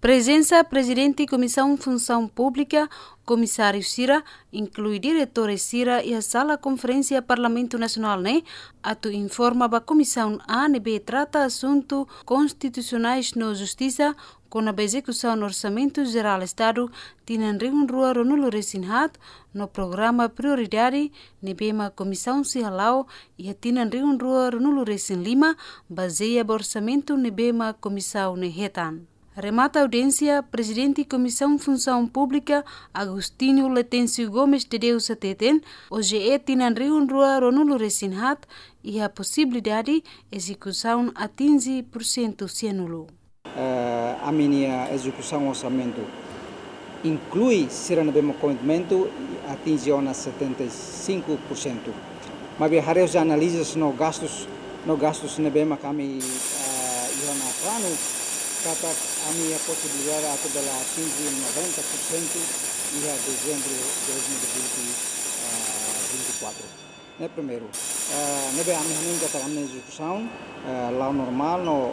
Presença Presidente Comissão Função Pública, Comissário Cira, inclui diretores Cira e a Sala Conferência Parlamento Nacional, né? Atu informa a Comissão ANB trata assunto constitucionais no Justiça com a execução do Orçamento Geral Estado, ring rua ronulo resinhat no programa prioridade nebema Comissão Cihalau e ring rua ronulo resin lima baseia orçamento nebema Comissão Nehetan. Remata a audiência, Presidente da Comissão Função Pública, Agostinho Letencio Gomes de Deus Ateten, hoje é tinan rua Ronulo Resinhat e a possibilidade de execução por cento cianulo. Uh, a minha execução orçamento inclui ser no mesmo atinge a 75%. Mas haremos análises no gastos no gastos no mesmo kami uh, plano kami a possibilidade até de atingir 90% e a dezembro de 2024. Né, primeiro, uh, nebe a minha kata kami execução uh, lá normal no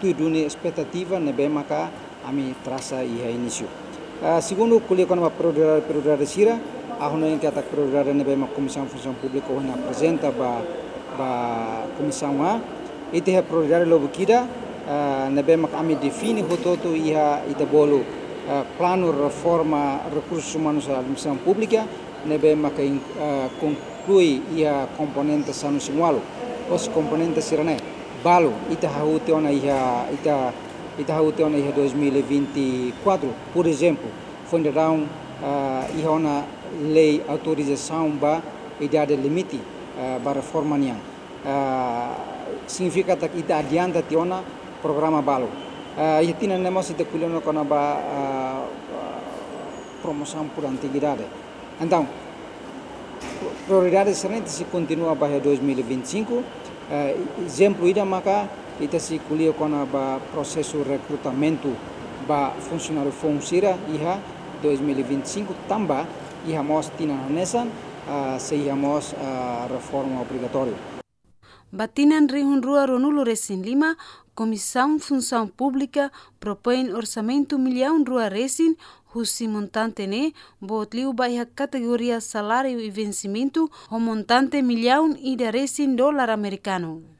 tudo ne expectativa nebe maka kami traça e a início. Uh, segundo, kuliah kono prioridade prioridade sira, ahono yang kata prioridade nebe ma comissão função pública ona apresenta ba ba comissão a itu é prioridade lobo kida uh, nebe kami define hototo iha ita bolo uh, plano reforma recursos humanos da administração pública nebe maka uh, conclui iha componente sanu simwalo os componente sirane balo ita haute ona iha ita ita haute ona iha 2024 por exemplo down uh, iha ona lei autorização ba idade limite uh, ba reforma niang uh, significa que ita adianta tiona programa balo. Uh, e tina nemos ite kulino kona ba uh, promoção por antiguidade. Então, prioridade serente se continua para 2025. Uh, exemplo ida maka ita se kulia kona ba processo recrutamento ba funcionário fonsira iha 2025 tamba iha mos tina nessa uh, se iha mos uh, reforma obrigatória. Batinanry lima Comissão Função Pública propõe orçamento milhão rua recin, husi montante ne, botliu baia categoria salário e vencimento, o montante milhão e da recin dólar americano.